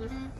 음.